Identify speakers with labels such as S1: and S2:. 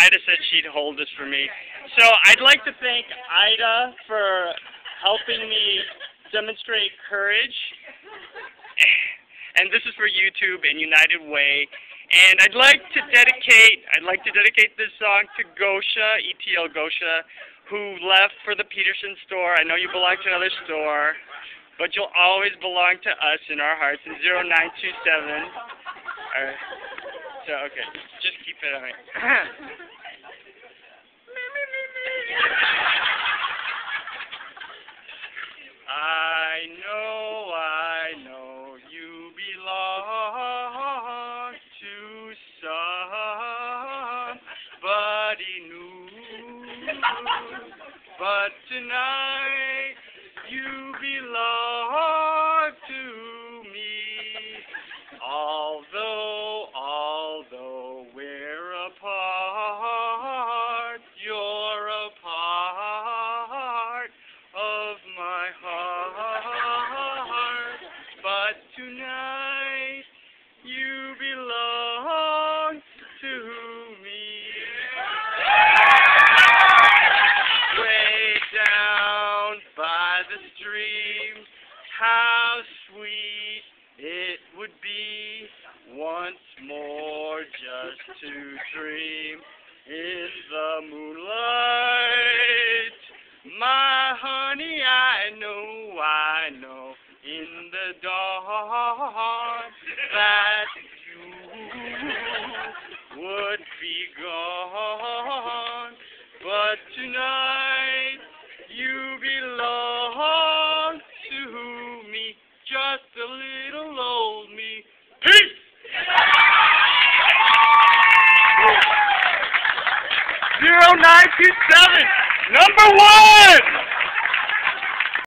S1: Aida said she'd hold this for me. So I'd like to thank Aida for helping me demonstrate courage. And this is for YouTube and United Way. And I'd like to dedicate I'd like to dedicate this song to Gosia, ETL Gosia, who left for the Peterson store. I know you belong to another store, but you'll always belong to us in our hearts in 0927. Alright. So okay, just keep it on. I know, I know you belong to somebody new, but tonight you belong to me. Although But tonight you belong to me. Way down by the stream, how sweet it would be once more just to dream in the moonlight. My honey, I know, in the that you would be gone. But tonight you belong to me, just a little old me. Peace! Zero nine two seven, number one!